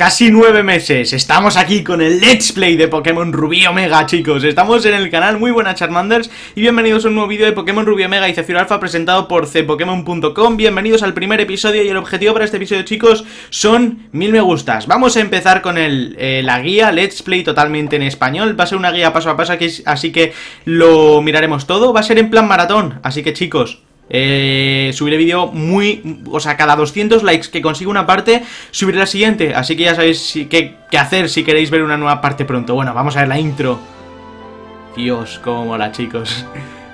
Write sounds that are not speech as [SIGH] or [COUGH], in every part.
casi nueve meses, estamos aquí con el Let's Play de Pokémon Rubí Omega, chicos. Estamos en el canal, muy buenas Charmanders, y bienvenidos a un nuevo vídeo de Pokémon Rubí Omega y Zephyr Alpha presentado por cpokemon.com. Bienvenidos al primer episodio y el objetivo para este episodio, chicos, son mil me gustas. Vamos a empezar con el, eh, la guía Let's Play totalmente en español. Va a ser una guía paso a paso, así que lo miraremos todo. Va a ser en plan maratón, así que chicos... Eh, subiré vídeo muy... O sea, cada 200 likes que consiga una parte, subiré la siguiente. Así que ya sabéis qué, hacer si queréis ver una nueva parte pronto. Bueno, vamos a ver la intro. Dios, cómo mola, chicos.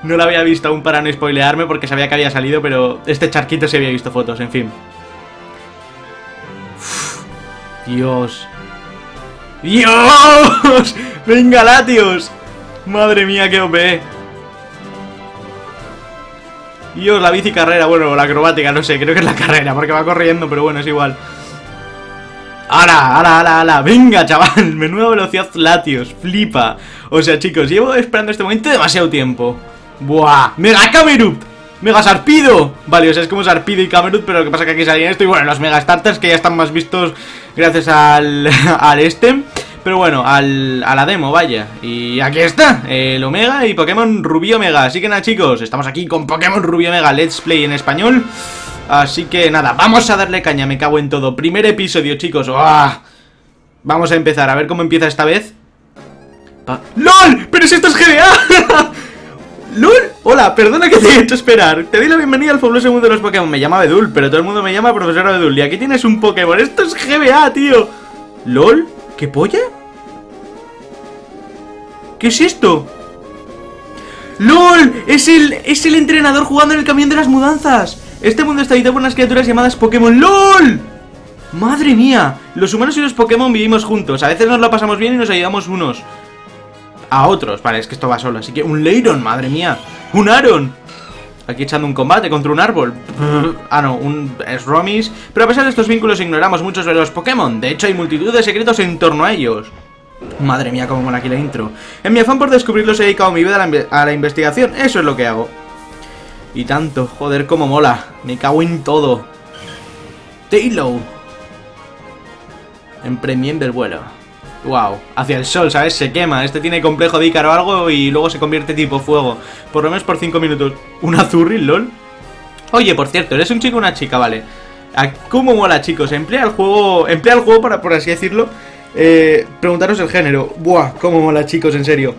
No la había visto aún para no spoilearme porque sabía que había salido, pero este charquito se había visto fotos, en fin. Dios. ¡Dios! [LAUGHS] ¡Venga, Latios! Madre mía, qué OP. Dios, la bici carrera, bueno, la acrobática, no sé, creo que es la carrera, porque va corriendo, pero bueno, es igual. ¡Hala, hala, hala, hala! ¡Venga, chaval! [LAUGHS] Menuda velocidad Latios, flipa. O sea, chicos, llevo esperando este momento demasiado tiempo. ¡Buah! ¡Mega Camerupt! ¡Mega Sarpido! Vale, o sea, es como Sarpido y Camerupt, pero lo que pasa es que aquí salían esto y bueno, los Mega Starters que ya están más vistos gracias al, [LAUGHS] al este. Pero bueno, al, a la demo, vaya. Y aquí está, el Omega y Pokémon Rubí Omega. Así que nada chicos, estamos aquí con Pokémon Rubí Omega Let's Play en español. Así que nada, vamos a darle caña, me cago en todo. Primer episodio chicos, Vamos a empezar, a ver cómo empieza esta vez. ¡LOL! ¡Pero si esto es GBA! [LAUGHS] ¡LOL! Hola, perdona que te he hecho esperar. Te doy la bienvenida al fabuloso mundo de los Pokémon. Me llama Bedul, pero todo el mundo me llama profesor Bedul. Y aquí tienes un Pokémon, esto es GBA, tío. ¿LOL? ¿Qué polla? ¿Qué es esto? ¡LOL! Es el, es el entrenador jugando en el camión de las mudanzas Este mundo está habitado por unas criaturas llamadas Pokémon ¡LOL! ¡Madre mía! Los humanos y los Pokémon vivimos juntos A veces nos lo pasamos bien y nos ayudamos unos A otros, vale, es que esto va solo Así que un Leiron, madre mía ¡Un Aron! Aquí echando un combate contra un árbol Ah no, un Romis Pero a pesar de estos vínculos ignoramos muchos de los Pokémon De hecho hay multitud de secretos en torno a ellos Madre mía, cómo mola aquí la intro. En mi afán por descubrirlos he dedicado mi vida a la, investigación. Eso es lo que hago. Y tanto, joder, cómo mola. Me cago en todo. Taylor. Emprendimiento del vuelo. Wow, hacia el sol, ¿sabes? Se quema. Este tiene complejo de Ícaro o algo y luego se convierte tipo fuego. Por lo menos por 5 minutos. ¿Un azurril, lol? Oye, por cierto, ¿eres un chico o una chica? Vale. ¿Cómo mola, chicos? Emplea el juego, emplea el juego para, por así decirlo, eh, preguntaros el género. Buah, cómo mola, chicos, en serio.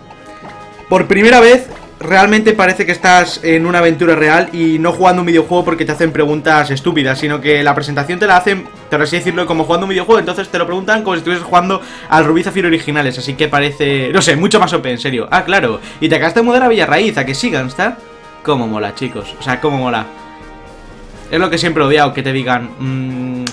Por primera vez, realmente parece que estás en una aventura real y no jugando un videojuego porque te hacen preguntas estúpidas, sino que la presentación te la hacen, por así decirlo, como jugando un videojuego, entonces te lo preguntan como si estuvieses jugando al Rubí Zafiro originales, así que parece, no sé, mucho más open, en serio. Ah, claro, y te acabaste de mudar a Villarraíz, a que sigan, ¿está? Cómo mola, chicos, o sea, cómo mola. Es lo que siempre he odiado, que te digan... Mmm,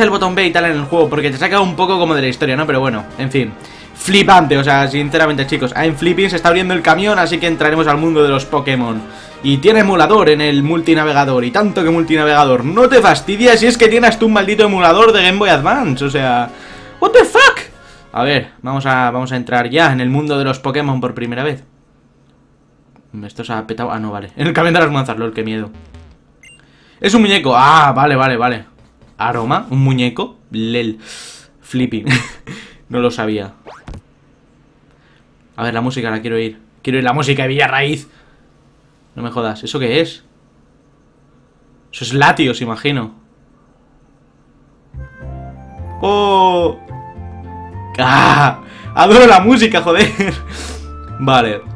el botón B y tal en el juego Porque te saca un poco como de la historia, ¿no? Pero bueno, en fin. Flipante, o sea, sinceramente chicos I'm Flipping se está abriendo el camión Así que entraremos al mundo de los Pokémon. Y tiene emulador en el multinavegador Y tanto que multinavegador. No te fastidies si es que tienes tú un maldito emulador de Game Boy Advance O sea... What the fuck A ver, vamos a, vamos a entrar ya en el mundo de los Pokémon por primera vez. Esto se ha petado... Ah, no, vale. En el camión de las manzas, lol, qué miedo. Es un muñeco. Ah, vale, vale, vale Aroma, un muñeco. Lel. Flipping. [LAUGHS] no lo sabía. A ver, la música la quiero oír. Quiero oír la música de Villarraíz. No me jodas. ¿Eso qué es? Eso es Latios, imagino. ¡Oh! ¡Ah! Adoro la música, joder. [LAUGHS] vale.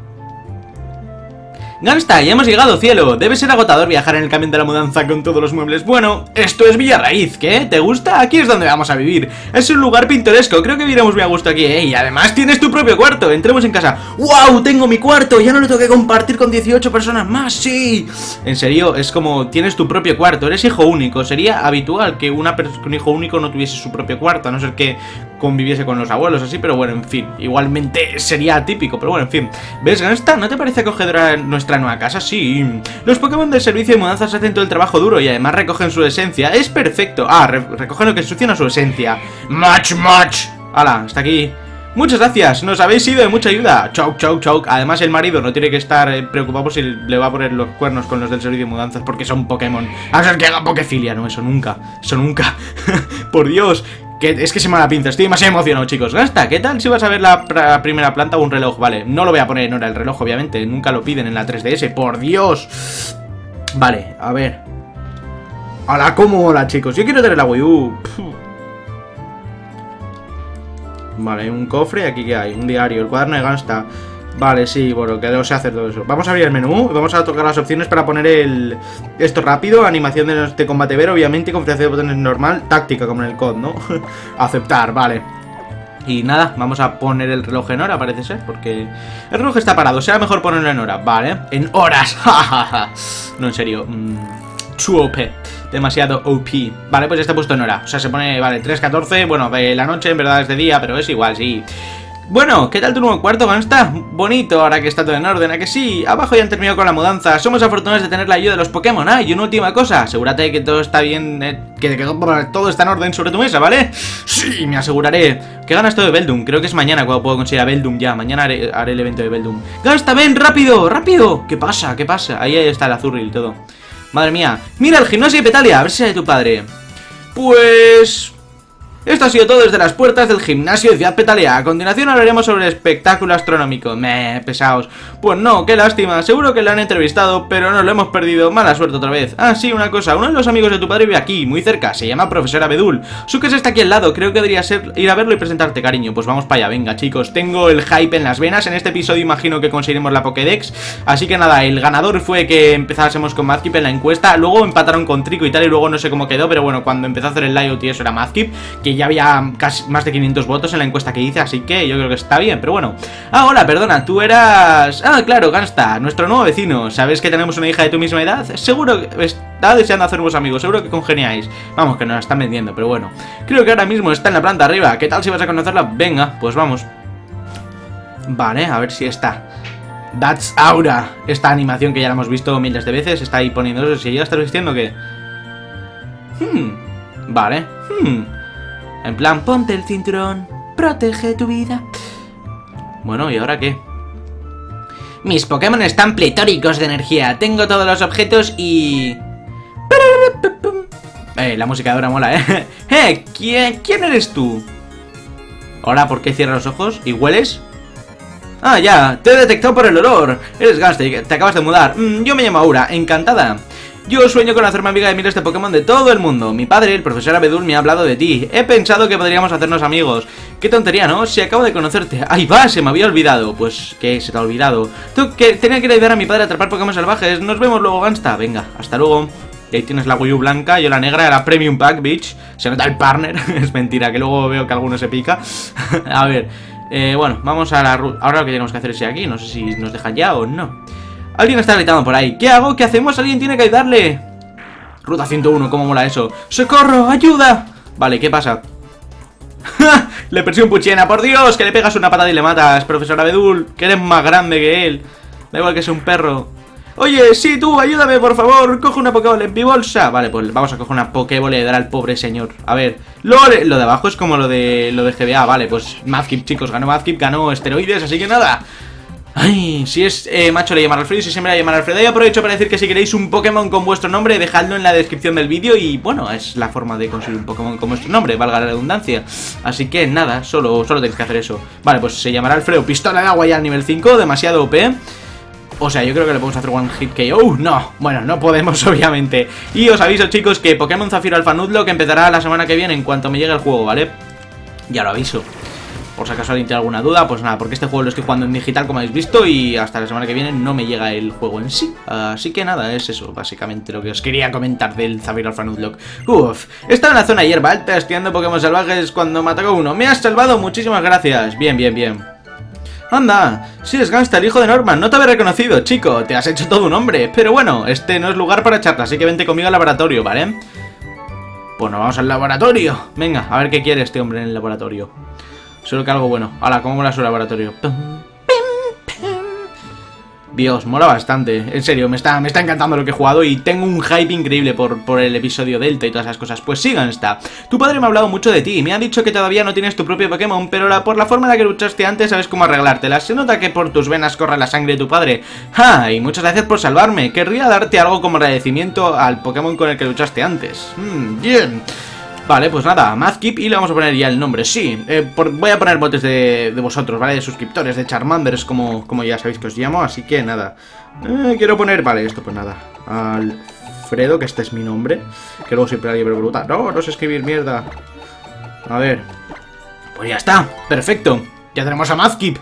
Gansta, ya hemos llegado, cielo. Debe ser agotador viajar en el camión de la mudanza con todos los muebles. Bueno, esto es Villarraíz, ¿qué? ¿Te gusta? Aquí es donde vamos a vivir. Es un lugar pintoresco, creo que viviremos muy a gusto aquí, ¿eh? Y además tienes tu propio cuarto. Entremos en casa. ¡Wow! Tengo mi cuarto. Ya no lo tengo que compartir con 18 personas más. ¡Sí! En serio, es como tienes tu propio cuarto. Eres hijo único. Sería habitual que, una que un hijo único no tuviese su propio cuarto, a no ser que conviviese con los abuelos, así, pero bueno, en fin. Igualmente sería atípico, pero bueno, en fin. ¿Ves, Gansta? ¿No te parece acogedora nuestra nuestra nueva casa, sí. Los Pokémon del servicio de mudanzas hacen todo el trabajo duro y además recogen su esencia. Es perfecto. Ah, recogen lo que ensucian a su esencia. Much, much. Hala, hasta aquí. Muchas gracias, nos habéis sido de mucha ayuda. Choke, choke, choke. Además, el marido no tiene que estar eh, preocupado si le va a poner los cuernos con los del servicio de mudanzas porque son Pokémon. A ser que haga Pokefilia, no, eso nunca. Eso nunca. [LAUGHS] por Dios. Es que se me la pinza, estoy demasiado emocionado, chicos. Gasta, ¿qué tal si vas a ver la, primera planta o un reloj? Vale, no lo voy a poner en hora el reloj, obviamente. Nunca lo piden en la 3DS, por Dios. Vale, a ver. ¡Hala, cómo mola, chicos! Yo quiero tener la Wii U. Vale, un cofre. ¿Aquí qué hay? Un diario. El cuaderno de Gangsta. Vale, sí, bueno, que debo hacer todo eso. Vamos a abrir el menú, vamos a tocar las opciones para poner el esto rápido, animación de, de combate ver, obviamente, configuración de botones normal, táctica como en el COD, ¿no? [LAUGHS] Aceptar, vale. Y nada, vamos a poner el reloj en hora, parece ser, porque el reloj está parado. Será mejor ponerlo en hora, vale. En horas, [LAUGHS] no, en serio. OP. Demasiado OP. Vale, pues está puesto en hora. O sea, se pone, vale, 3.14. Bueno, de la noche en verdad es de día, pero es igual, sí. Bueno, ¿qué tal tu nuevo cuarto, está Bonito, ahora que está todo en orden, ¿a que sí? Abajo ya han terminado con la mudanza, somos afortunados de tener la ayuda de los Pokémon. Ah, y una última cosa, asegúrate de que todo está bien, eh, que todo está en orden sobre tu mesa, ¿vale? Sí, me aseguraré. ¿Qué ganas todo de Beldum? Creo que es mañana cuando puedo conseguir a Beldum ya, mañana haré, el evento de Beldum. ¡Gasta, ven, rápido, rápido! ¿Qué pasa, qué pasa? Ahí está el Azurril y todo. Madre mía, mira el gimnasio de Petalia, a ver si es de tu padre. Pues... Esto ha sido todo desde las puertas del gimnasio de Ciudad Petalea. A continuación hablaremos sobre el espectáculo astronómico. Meh, pesados. Pues no, qué lástima. Seguro que le han entrevistado, pero no lo hemos perdido. Mala suerte otra vez. Ah, sí, una cosa. Uno de los amigos de tu padre vive aquí, muy cerca. Se llama Profesor Abedul. Suques está aquí al lado. Creo que debería ser ir a verlo y presentarte, cariño. Pues vamos para allá. Venga, chicos. Tengo el hype en las venas. En este episodio imagino que conseguiremos la Pokédex. Así que nada, el ganador fue que empezásemos con Mazkip en la encuesta. Luego empataron con Trico y tal. Y luego no sé cómo quedó. Pero bueno, cuando empezó a hacer el layout y eso era Mazkip. Que ya había casi más de 500 votos en la encuesta que hice, así que yo creo que está bien, pero bueno. Ah, hola, perdona, tú eras... Ah, claro, Gansta, nuestro nuevo vecino. ¿Sabes que tenemos una hija de tu misma edad? Seguro que está deseando hacer nuevos amigos, seguro que congeniáis. Vamos, que nos la están vendiendo, pero bueno. Creo que ahora mismo está en la planta arriba. ¿Qué tal si vas a conocerla? Venga, pues vamos. Vale, a ver si está. That's Aura. Esta animación que ya la hemos visto miles de veces está ahí poniendo Si ya estás vistiendo que... Hmm. Vale. Hmm. En plan, ponte el cinturón, protege tu vida. Bueno, ¿y ahora qué? Mis Pokémon están pletóricos de energía. Tengo todos los objetos y... Eh, la música ahora mola, ¿eh? [LAUGHS] ¡Eh! ¿quién, ¿Quién eres tú? Ahora, ¿por qué cierras los ojos? ¿Y hueles? Ah, ya, te he detectado por el olor. Eres Gasty, te acabas de mudar. Mm, yo me llamo Aura, encantada. Yo sueño con hacerme amiga de miles de Pokémon de todo el mundo. Mi padre, el profesor Abedul, me ha hablado de ti. He pensado que podríamos hacernos amigos. Qué tontería, ¿no? Si acabo de conocerte. ¡Ahí va! Se me había olvidado. Pues, ¿qué? Se te ha olvidado. Tú, que tenía que ayudar a mi padre a atrapar Pokémon salvajes. Nos vemos luego, Gansta. Venga, hasta luego. Y ahí tienes la Wii U blanca, yo la negra, la Premium Pack, bitch. Se nota el partner. [LAUGHS] es mentira, que luego veo que alguno se pica. [LAUGHS] a ver. Eh, bueno, vamos a la ruta. Ahora lo que tenemos que hacer es ir aquí. No sé si nos dejan ya o no. Alguien está gritando por ahí. ¿Qué hago? ¿Qué hacemos? Alguien tiene que ayudarle. Ruta 101, ¿cómo mola eso? ¡Socorro! ¡Ayuda! Vale, ¿qué pasa? [LAUGHS] le un Puchena, por Dios, que le pegas una patada y le matas, profesor Abedul, que eres más grande que él. Da igual que sea un perro. Oye, sí, tú, ayúdame, por favor, coge una Pokéball en mi bolsa. Vale, pues vamos a coger una Pokéball y dar al pobre señor. A ver, lo, lo de abajo es como lo de lo de GBA, vale, pues Mazkip, chicos, ganó Mazkip, ganó esteroides, así que nada. Ay, si es eh, macho le llaman Alfredo y si se me le llaman Alfredo. Y aprovecho para decir que si queréis un Pokémon con vuestro nombre, dejadlo en la descripción del vídeo. Y bueno, es la forma de conseguir un Pokémon con vuestro nombre, valga la redundancia. Así que nada, solo, solo tenéis que hacer eso. Vale, pues se llamará Alfredo Pistola de agua ya al nivel 5, demasiado OP. O sea, yo creo que le podemos hacer one hit KO. No, bueno, no podemos, [LAUGHS] obviamente. Y os aviso, chicos, que Pokémon Zafiro Alpha que empezará la semana que viene en cuanto me llegue el juego, ¿vale? Ya lo aviso. Por si acaso alguien tiene alguna duda, pues nada, porque este juego lo estoy jugando en digital como habéis visto y hasta la semana que viene no me llega el juego en sí. Así que nada, es eso, básicamente lo que os quería comentar del Zafir Alpha Nuzlocke. Uf, estaba en la zona hierba alta estudiando Pokémon salvajes cuando me atacó uno. Me has salvado, muchísimas gracias. Bien, bien, bien. Anda, si es Gangsta, el hijo de Norman, no te había reconocido, chico, te has hecho todo un hombre. Pero bueno, este no es lugar para charla, así que vente conmigo al laboratorio, ¿vale? Pues nos vamos al laboratorio. Venga, a ver qué quiere este hombre en el laboratorio. Solo que algo bueno. Hola, ¿cómo mola su laboratorio? Dios, mola bastante. En serio, me está, me está encantando lo que he jugado y tengo un hype increíble por, por el episodio Delta y todas esas cosas. Pues sigan esta. Tu padre me ha hablado mucho de ti. Me ha dicho que todavía no tienes tu propio Pokémon, pero por la forma en la que luchaste antes sabes cómo arreglártela. Se nota que por tus venas corre la sangre de tu padre. ¡Ja! Y muchas gracias por salvarme. Querría darte algo como agradecimiento al Pokémon con el que luchaste antes. Mmm, bien. Vale, pues nada, Mazkip y le vamos a poner ya el nombre, sí eh, Voy a poner botes de, vosotros, ¿vale? De suscriptores, de Charmanders, como, como ya sabéis que os llamo Así que nada. Eh, Quiero poner, vale, esto pues nada. Alfredo, que este es mi nombre Que luego siempre alguien pregunta No, no sé escribir, mierda. A ver. Pues ya está, perfecto. Ya tenemos a Mazkip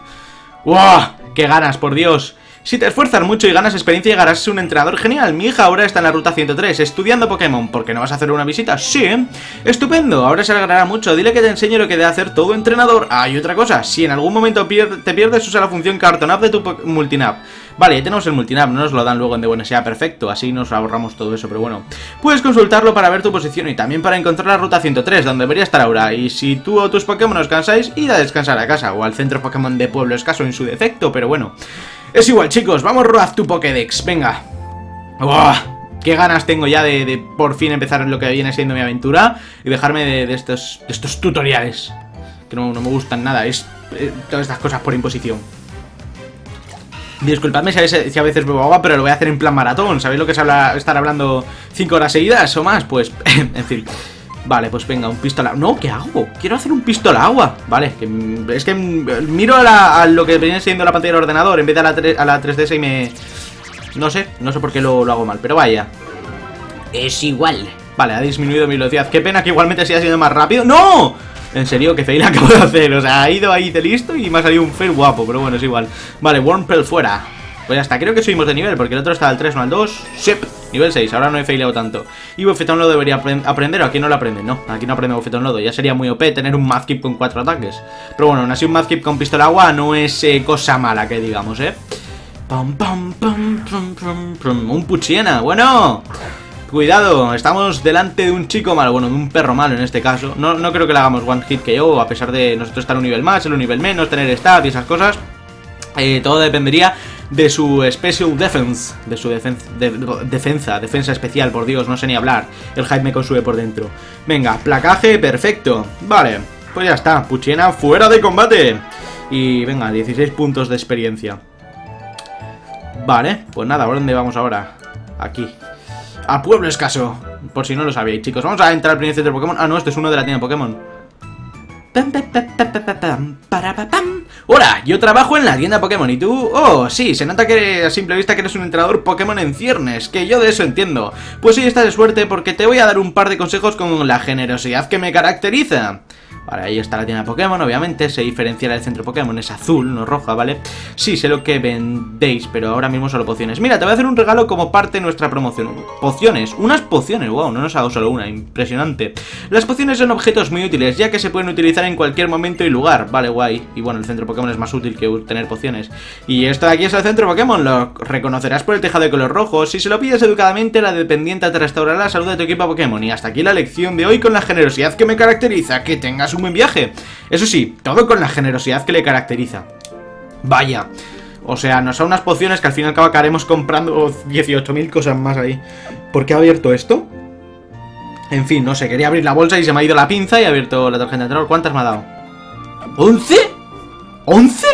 ¡Wow! ¡Qué ganas, por Dios! Si te esfuerzas mucho y ganas experiencia, llegarás a ser un entrenador genial. Mi hija ahora está en la ruta 103, estudiando Pokémon. ¿Por qué no vas a hacer una visita? Sí. Estupendo, ahora se alegrará mucho. Dile que te enseño lo que debe hacer todo entrenador. Ah, y otra cosa, si en algún momento te pierdes, usa la función Carton App de tu Multinap. Vale, ya tenemos el multinap, no nos lo dan luego en de sea perfecto, así nos ahorramos todo eso, pero bueno. Puedes consultarlo para ver tu posición y también para encontrar la ruta 103, donde debería estar ahora. Y si tú o tus Pokémon os cansáis, id a descansar a casa o al centro Pokémon de pueblo escaso en su defecto, pero bueno. Es igual, chicos, vamos Roaz tu Pokédex, venga. qué ganas tengo ya de, por fin empezar lo que viene siendo mi aventura y dejarme de, estos, tutoriales que no, me gustan nada, es eh, todas estas cosas por imposición. Disculpadme si a, veces, si a veces bebo agua, pero lo voy a hacer en plan maratón. ¿Sabéis lo que es estar hablando 5 horas seguidas o más? Pues, [LAUGHS] en fin. Vale, pues venga, un pistola... No, ¿qué hago? Quiero hacer un pistola agua. Vale, que, es que miro a, lo que viene siendo la pantalla del ordenador en vez de a la, 3, a la 3DS y me... No sé, no sé por qué lo, lo hago mal, pero vaya. Es igual. Vale, ha disminuido mi velocidad. Qué pena que igualmente siga siendo más rápido. ¡No! En serio, que fail [LAUGHS] acabo de hacer. O sea, ha ido ahí de listo y me ha salido un fail guapo, pero bueno, es igual. Vale, Wormpel fuera. Pues ya está, creo que subimos de nivel, porque el otro estaba al 3, no al 2. ¡Sip! Nivel 6, ahora no he failado tanto. Y Bofetón Lodo debería aprender, aquí no lo aprende, no. Aquí no aprende Bofetón Lodo, ya sería muy OP tener un Mazkip con 4 ataques. Pero bueno, aún así un Mazkip con pistola agua no es eh, cosa mala que digamos, ¿eh? Pum, pum, pum, un Puchiena, bueno. Cuidado, estamos delante de un chico malo, bueno, de un perro malo en este caso. No, no creo que le hagamos one hit que yo, a pesar de nosotros estar un nivel más, él un nivel menos, tener stat y esas cosas. Eh, todo dependería de su Special Defense, de su defensa, defensa especial, por Dios, no sé ni hablar. El hype me consume por dentro. Venga, placaje, perfecto. Vale, pues ya está, Puchiena fuera de combate. Y venga, 16 puntos de experiencia. Vale, pues nada, ¿a dónde vamos ahora? Aquí a Pueblo Escaso. Por si no lo sabéis, chicos. Vamos a entrar al primer centro de Pokémon. Ah, no, este es uno de la tienda Pokémon. Hola, yo trabajo en la tienda Pokémon y tú... Oh, sí, se nota que a simple vista que eres un entrenador Pokémon en ciernes, que yo de eso entiendo. Pues sí, estás de suerte porque te voy a dar un par de consejos con la generosidad que me caracteriza. Vale, ahí está la tienda Pokémon, obviamente, se diferenciará el centro Pokémon, es azul, no roja, ¿vale? Sí, sé lo que vendéis, pero ahora mismo solo pociones. Mira, te voy a hacer un regalo como parte de nuestra promoción. Pociones, unas pociones, wow, no nos ha dado solo una, impresionante. Las pociones son objetos muy útiles, ya que se pueden utilizar en cualquier momento y lugar, vale, guay. Y bueno, el centro Pokémon es más útil que tener pociones. Y esto de aquí es el centro Pokémon, lo reconocerás por el tejado de color rojo. Si se lo pides educadamente, la dependiente te restaurará la salud de tu equipo Pokémon. Y hasta aquí la lección de hoy con la generosidad que me caracteriza. Que tengas un buen viaje. Eso sí, todo con la generosidad que le caracteriza. Vaya. O sea, nos da unas pociones que al fin y al cabo acabaremos comprando 18.000 cosas más ahí. ¿Por qué ha abierto esto? En fin, no sé, quería abrir la bolsa y se me ha ido la pinza y ha abierto la tarjeta de terror. ¿Cuántas me ha dado? ¿11? ¿11?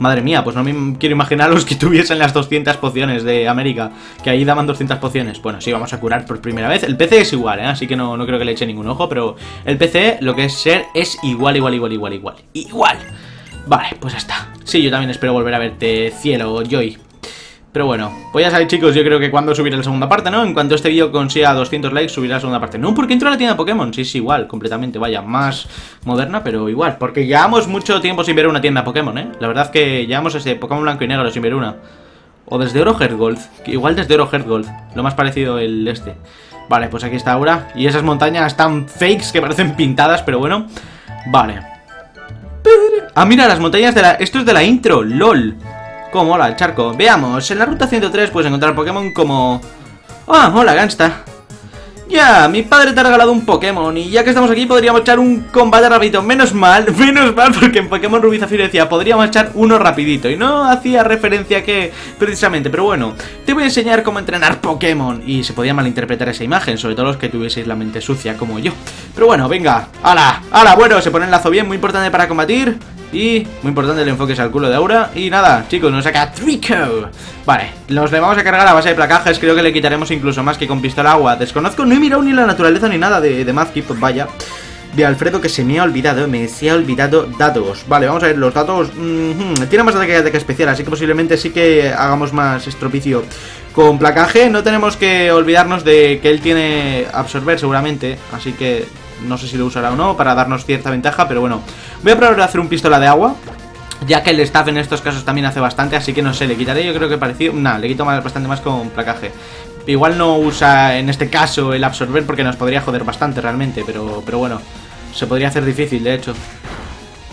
Madre mía, pues no me quiero imaginar los que tuviesen las 200 pociones de América. Que ahí daban 200 pociones. Bueno, sí, vamos a curar por primera vez. El PC es igual, ¿eh? Así que no, no creo que le eche ningún ojo. Pero el PC, lo que es ser, es igual, igual, igual, igual, igual. Igual. Vale, pues ya está. Sí, yo también espero volver a verte, cielo, Joy. Pero bueno, pues ya sabéis chicos, yo creo que cuando subiré la segunda parte, ¿no? En cuanto este vídeo consiga 200 likes, subiré la segunda parte. No, porque entro a la tienda de Pokémon, sí, es igual, completamente, vaya, más moderna, pero igual. Porque llevamos mucho tiempo sin ver una tienda Pokémon, ¿eh? La verdad que llevamos ese Pokémon blanco y negro sin ver una. O desde Oro Gold, igual desde Oro Gold, lo más parecido el este. Vale, pues aquí está ahora. Y esas montañas están fakes que parecen pintadas, pero bueno. Vale. Ah, mira, las montañas de la... Esto es de la intro, LOL. Como hola, el charco. Veamos, en la ruta 103 puedes encontrar Pokémon como... Ah, hola, Gansta. Ya, mi padre te ha regalado un Pokémon y ya que estamos aquí podríamos echar un combate rapidito. Menos mal, [LAUGHS] menos mal porque en Pokémon Rubí Zafiro decía podríamos echar uno rapidito y no hacía referencia a que precisamente, pero bueno, te voy a enseñar cómo entrenar Pokémon y se podía malinterpretar esa imagen, sobre todo los que tuvieseis la mente sucia como yo. Pero bueno, venga, ¡hala! ¡hala! Bueno, se pone el lazo bien, muy importante para combatir. Y muy importante el enfoque es al culo de Aura. Y nada, chicos, nos saca Trico. Vale, los le vamos a cargar a base de placajes. Creo que le quitaremos incluso más que con pistola agua. Desconozco, no he mirado ni la naturaleza ni nada de, de Mazkip, vaya. De Alfredo que se me ha olvidado, me se ha olvidado datos. Vale, vamos a ver, los datos... mm, tiene más ataque, ataque especial, así que posiblemente sí que hagamos más estropicio con placaje. No tenemos que olvidarnos de que él tiene absorber seguramente, así que no sé si lo usará o no para darnos cierta ventaja, pero bueno. Voy a probar a hacer un pistola de agua. Ya que el staff en estos casos también hace bastante, así que no sé, le quitaré yo creo que parecido... Nah, le quito bastante más con placaje. Igual no usa en este caso el absorber porque nos podría joder bastante realmente, pero, pero bueno, se podría hacer difícil de hecho.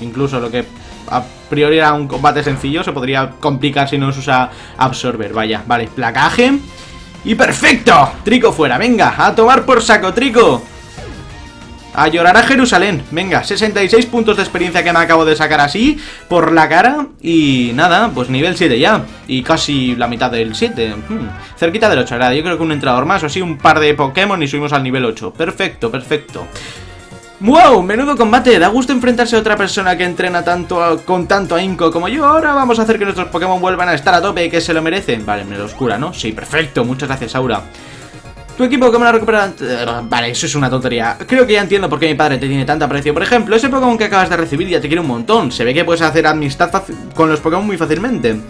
Incluso lo que a priori era un combate sencillo se podría complicar si no se usa absorber. Vaya, vale, placaje. Y perfecto, Trico fuera, venga, a tomar por saco, Trico. A llorar a Jerusalén. Venga, 66 puntos de experiencia que me acabo de sacar así por la cara. Y nada, pues nivel 7 ya. Y casi la mitad del 7. Hmm, Cerquita del 8, ahora yo creo que un entrenador más o así, un par de Pokémon y subimos al nivel 8. Perfecto, perfecto. ¡Wow! Menudo combate. Da gusto enfrentarse a otra persona que entrena tanto con tanto ahínco como yo. Ahora vamos a hacer que nuestros Pokémon vuelvan a estar a tope y que se lo merecen. Vale, me lo oscura, ¿no? Sí, perfecto. Muchas gracias, Aura. Tu equipo Pokémon ha recuperado... Vale, eso es una tontería. Creo que ya entiendo por qué mi padre te tiene tanta aprecio. Por ejemplo, ese Pokémon que acabas de recibir ya te quiere un montón. Se ve que puedes hacer amistad con los Pokémon muy fácilmente.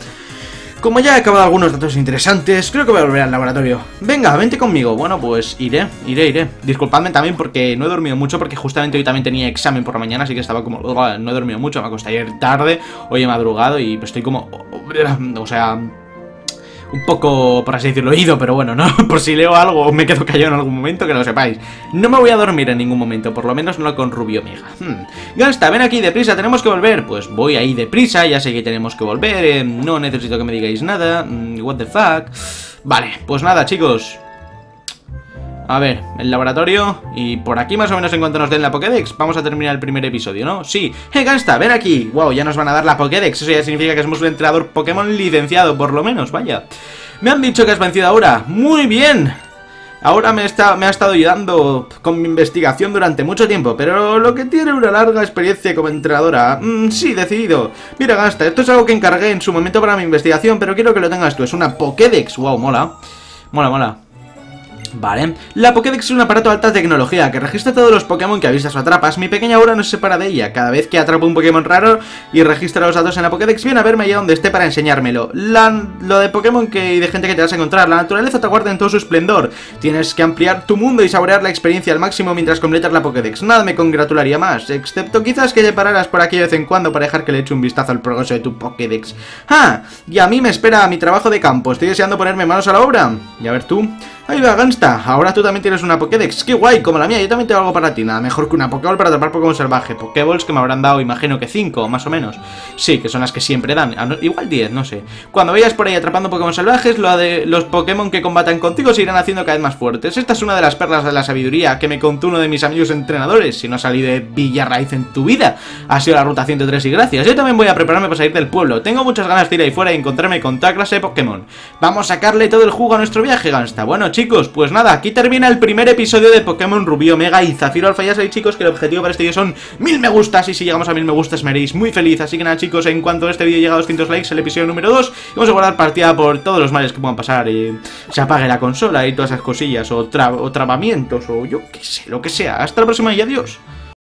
Como ya he acabado algunos datos interesantes, creo que voy a volver al laboratorio. Venga, vente conmigo. Bueno, pues iré, iré, iré. Disculpadme también porque no he dormido mucho, porque justamente hoy también tenía examen por la mañana, así que estaba como... No he dormido mucho, me acosté ayer tarde, hoy he madrugado y estoy como... O sea un poco, por así decirlo, oído, pero bueno, ¿no? [LAUGHS] Por si leo algo o me quedo callado en algún momento, que lo sepáis. No me voy a dormir en ningún momento, por lo menos no con Rubio Mega. Hmm. Gasta, ven aquí, deprisa, tenemos que volver. Pues voy ahí deprisa, ya sé que tenemos que volver, eh, no necesito que me digáis nada. Mm, what the fuck. Vale, pues nada, chicos. A ver, el laboratorio Y por aquí más o menos en cuanto nos den la Pokédex Vamos a terminar el primer episodio, ¿no? Sí, ¡Eh, Gangsta! ¡Ven aquí! Wow, ya nos van a dar la Pokédex Eso ya significa que somos un entrenador Pokémon licenciado Por lo menos, vaya Me han dicho que has vencido ahora ¡Muy bien! Ahora me, está, me ha estado ayudando con mi investigación durante mucho tiempo, pero lo que tiene una larga experiencia como entrenadora. Mm, sí, decidido. Mira, Gasta, esto es algo que encargué en su momento para mi investigación, pero quiero que lo tengas tú. Es una Pokédex. Wow, mola. Mola, mola. Vale, la Pokédex es un aparato de alta tecnología que registra todos los Pokémon que avistas o atrapas. Mi pequeña aura no se separa de ella. Cada vez que atrapo un Pokémon raro y registra los datos en la Pokédex, viene a verme allá donde esté para enseñármelo. lo de Pokémon que, y de gente que te vas a encontrar. La naturaleza te aguarda en todo su esplendor. Tienes que ampliar tu mundo y saborear la experiencia al máximo mientras completas la Pokédex. Nada me congratularía más, excepto quizás que te pararas por aquí de vez en cuando para dejar que le eche un vistazo al progreso de tu Pokédex. ¡Ah! Y a mí me espera mi trabajo de campo. Estoy deseando ponerme manos a la obra. Y a ver tú... Ahí va, Gansta. Ahora tú también tienes una Pokédex. ¡Qué guay! Como la mía, yo también tengo algo para ti. Nada mejor que una Pokéball para atrapar Pokémon salvaje. Pokéballs que me habrán dado, imagino que 5, más o menos. Sí, que son las que siempre dan. Igual 10, no sé. Cuando vayas por ahí atrapando Pokémon salvajes, lo de los Pokémon que combatan contigo se irán haciendo cada vez más fuertes. Esta es una de las perlas de la sabiduría que me contó uno de mis amigos entrenadores. Si no salido de Villarraiz en tu vida, ha sido la ruta 103 y gracias. Yo también voy a prepararme para salir del pueblo. Tengo muchas ganas de ir ahí fuera y encontrarme con toda clase de Pokémon. Vamos a sacarle todo el jugo a nuestro viaje, Gansta. Bueno, chicos, pues nada, aquí termina el primer episodio de Pokémon Rubí, Omega y Zafiro Alpha. Ya chicos, que el objetivo para este vídeo son mil me gustas. Y si llegamos a mil me gustas, me haréis muy feliz. Así que nada, chicos, en cuanto este vídeo llegue a 200 likes, el episodio número 2, vamos a guardar partida por todos los males que puedan pasar. Y se apague la consola y todas esas cosillas, o, o trabamientos, o yo qué sé, lo que sea. Hasta la próxima y adiós.